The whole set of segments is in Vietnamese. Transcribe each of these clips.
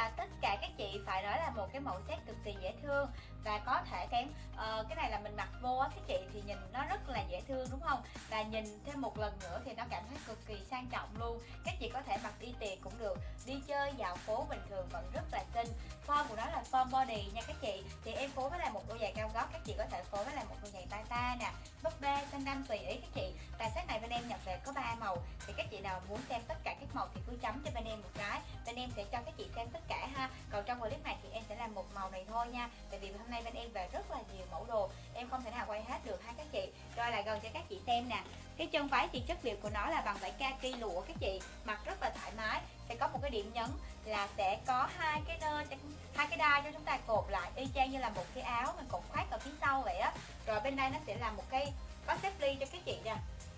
chào tất cả các chị phải nói là một cái mẫu set cực kỳ dễ thương và có thể cái uh, ờ, cái này là mình mặc vô á các chị thì nhìn nó rất là dễ thương đúng không? Và nhìn thêm một lần nữa thì nó cảm thấy cực kỳ sang trọng luôn. Các chị có thể mặc đi tiệc cũng được đi chơi dạo phố bình thường vẫn rất là xinh. Form của nó là form body nha các chị. Thì em phối với lại một đôi giày cao gót các chị có thể phối với lại một đôi giày bata nè búp bê sandal tùy ý các chị. Tài set này bên em nhập về có ba màu. Thì các chị nào muốn xem tất cả clip màu thì cứ chấm cho bên em một cái. Bên em sẽ cho các chị xem tất cả ha. Còn trong clip này thì em sẽ làm một màu này thôi nha. Tại vì hôm nay bên em về rất là nhiều mẫu đồ. Em không thể nào quay hết được ha các chị. Rồi lại gần cho các chị xem nè. Cái chân váy thì chất liệu của nó là bằng vải kaki lụa các chị. Mặc rất là thoải mái. Sẽ có một cái điểm nhấn là sẽ có hai cái nơ hai cái đai cho chúng ta cột lại, y chang như là một cái áo mình cột khoác ở phía sau vậy á. Rồi bên đây nó sẽ là một cái, có xếp ly cho các chị nè.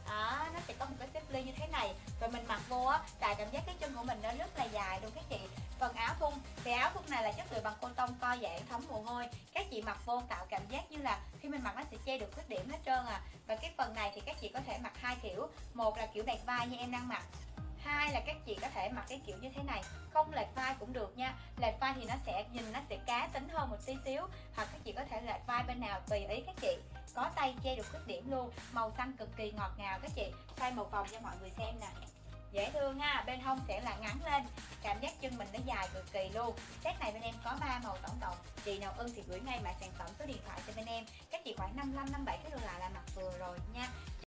Đó, nó sẽ có một như thế này. Rồi mình mặc vô á, tại cảm giác cái chân của mình nó rất là dài luôn các chị? Phần áo thun, thì áo thun này là chất liệu bằng cô tông co giãn thấm mồ hôi. Các chị mặc vô tạo cảm giác như là khi mình mặc nó sẽ che được khuyết điểm hết trơn à. Và cái phần này thì các chị có thể mặc hai kiểu. Một là kiểu bẹt vai như em đang mặc hai là các chị có thể mặc cái kiểu như thế này. Không lệch vai cũng được nha. Lệch vai thì nó sẽ nhìn nó sẽ cá tính hơn một tí xíu. Hoặc các chị có thể lệch vai bên nào tùy ý các chị. Có tay che được khuyết điểm luôn. Màu xanh cực kỳ ngọt ngào các chị. Xoay một vòng cho mọi người xem nè. Dễ thương ha. Bên hông sẽ là ngắn lên. Cảm giác chân mình nó dài cực kỳ luôn. Set này bên em có 3 màu tổng cộng. Chị nào ưng thì gửi ngay mã sản phẩm số điện thoại cho bên em. Các chị khoảng 55 57 cái đồ lại là mặc vừa rồi nha.